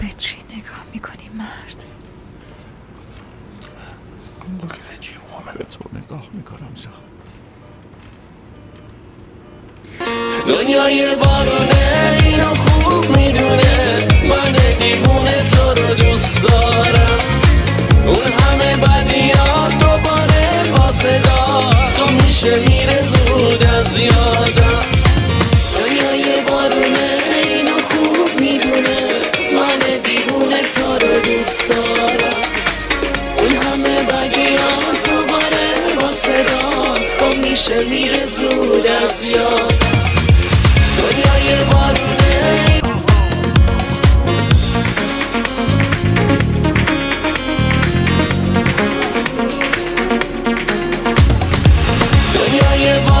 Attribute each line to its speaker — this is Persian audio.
Speaker 1: به چی نگاه می‌کنی مرد؟
Speaker 2: به تو نگاه می‌کنم زن
Speaker 3: دنیای بارونه اینو خوب می‌دونه. من دیوونه تو رو دوست دارم. اون همه بدیات دوباره با صدا. تو میشه دوستارم اون همه بدی دوباره با صدات گم میشه میره زود از یاد. دنیای بارونه دنیای بارونه